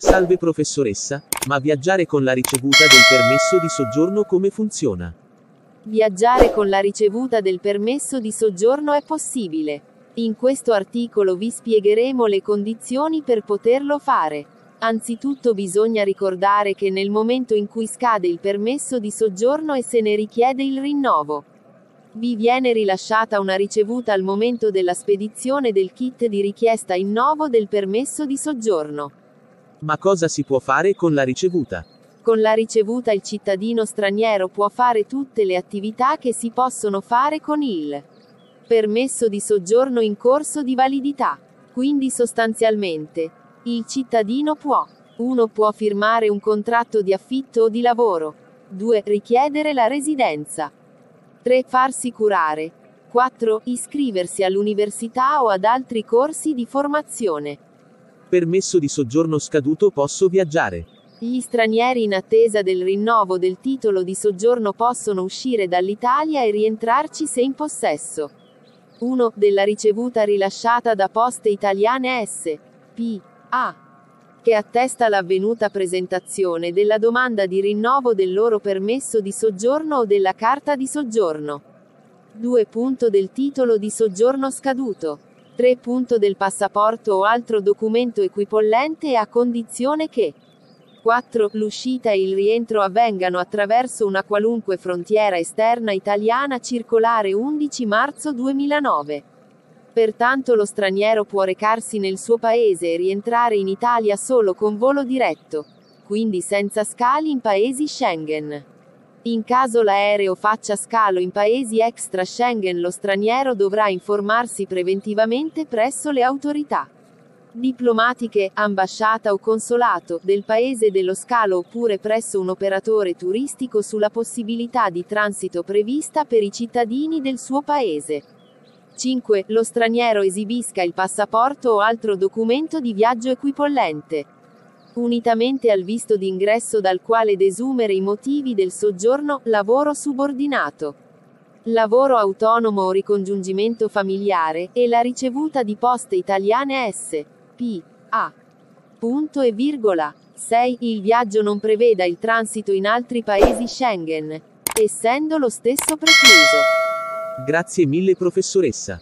Salve professoressa, ma viaggiare con la ricevuta del permesso di soggiorno come funziona? Viaggiare con la ricevuta del permesso di soggiorno è possibile. In questo articolo vi spiegheremo le condizioni per poterlo fare. Anzitutto bisogna ricordare che nel momento in cui scade il permesso di soggiorno e se ne richiede il rinnovo, vi viene rilasciata una ricevuta al momento della spedizione del kit di richiesta innovo del permesso di soggiorno. Ma cosa si può fare con la ricevuta? Con la ricevuta il cittadino straniero può fare tutte le attività che si possono fare con il permesso di soggiorno in corso di validità. Quindi sostanzialmente, il cittadino può 1. Può firmare un contratto di affitto o di lavoro. 2. Richiedere la residenza. 3. Farsi curare. 4. Iscriversi all'università o ad altri corsi di formazione. Permesso di soggiorno scaduto posso viaggiare. Gli stranieri in attesa del rinnovo del titolo di soggiorno possono uscire dall'Italia e rientrarci se in possesso 1. della ricevuta rilasciata da Poste Italiane S.P.A. che attesta l'avvenuta presentazione della domanda di rinnovo del loro permesso di soggiorno o della carta di soggiorno. 2. punto del titolo di soggiorno scaduto. 3. punto del passaporto o altro documento equipollente a condizione che 4. L'uscita e il rientro avvengano attraverso una qualunque frontiera esterna italiana circolare 11 marzo 2009. Pertanto lo straniero può recarsi nel suo paese e rientrare in Italia solo con volo diretto, quindi senza scali in paesi Schengen. In caso l'aereo faccia scalo in paesi extra Schengen lo straniero dovrà informarsi preventivamente presso le autorità diplomatiche, ambasciata o consolato, del paese dello scalo oppure presso un operatore turistico sulla possibilità di transito prevista per i cittadini del suo paese. 5. Lo straniero esibisca il passaporto o altro documento di viaggio equipollente. Unitamente al visto d'ingresso dal quale desumere i motivi del soggiorno, lavoro subordinato lavoro autonomo o ricongiungimento familiare, e la ricevuta di poste italiane S. P. A. Punto e virgola. 6. Il viaggio non preveda il transito in altri paesi Schengen, essendo lo stesso precluso. Grazie mille professoressa.